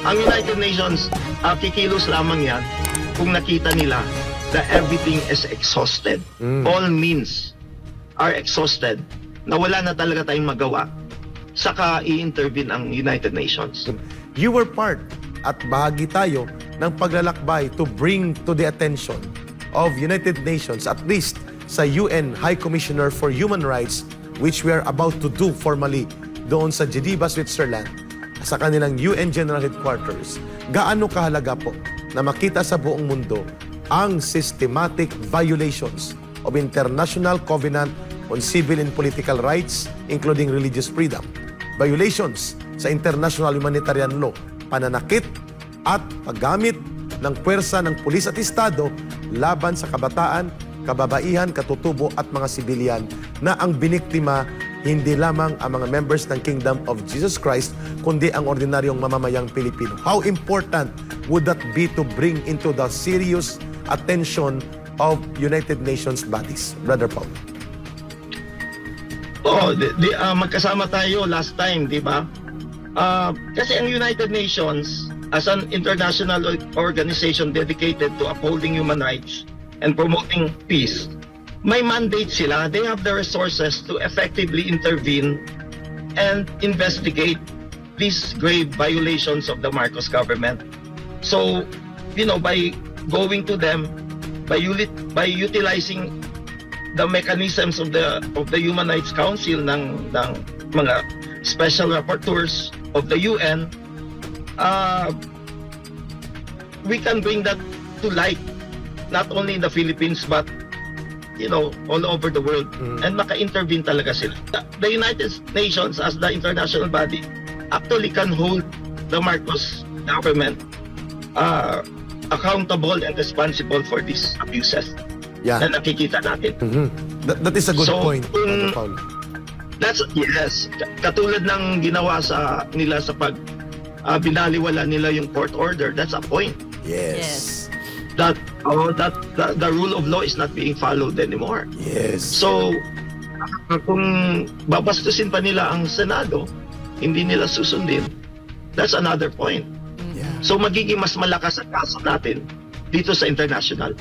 Ang United Nations, uh, kikilos lamang yan kung nakita nila that everything is exhausted. Mm. All means are exhausted na wala na talaga tayong magawa saka i-intervene ang United Nations. You were part at bahagi tayo ng paglalakbay to bring to the attention of United Nations, at least sa UN High Commissioner for Human Rights, which we are about to do formally doon sa Geneva, Switzerland, sa kanilang UN General Headquarters. Gaano kahalaga po na makita sa buong mundo ang systematic violations of International Covenant on Civil and Political Rights, including religious freedom, violations sa international humanitarian law, pananakit at paggamit ng puwersa ng pulis at estado laban sa kabataan, kababaihan, katutubo at mga sibilyan na ang biniktima hindi lamang ang mga members ng Kingdom of Jesus Christ, kundi ang ordinaryong mamamayang Pilipino. How important would that be to bring into the serious attention of United Nations bodies? Brother Paul. Oo, di, di, ah, magkasama tayo last time, di ba? Ah, kasi ang United Nations, as an international or- organization dedicated to upholding human rights and promoting peace, may mandate sila. They have the resources to effectively intervene and investigate these grave violations of the Marcos government. So, you know, by going to them, by, by utilizing the mechanisms of the of the Human Rights Council ng ng mga special rapporteurs of the UN uh, we can bring that to light not only in the Philippines but you know all over the world Mm. and maka-intervene talaga sila the, United Nations as the international body actually can hold the Marcos government uh, accountable and responsible for these abuses Yeah. na nakikita natin Mhm. That, that is a good So, point, kung- Paul. That's yes. Katulad ng ginawa sa nila sa pag ah, binaliwala nila yung court order. That's a point. Yes. That oh, that the, the rule of law is not being followed anymore. Yes. So kung babastusin pa nila ang Senado, hindi nila susundin. That's another point. yeah. So magiging mas malakas ang kaso natin dito sa international.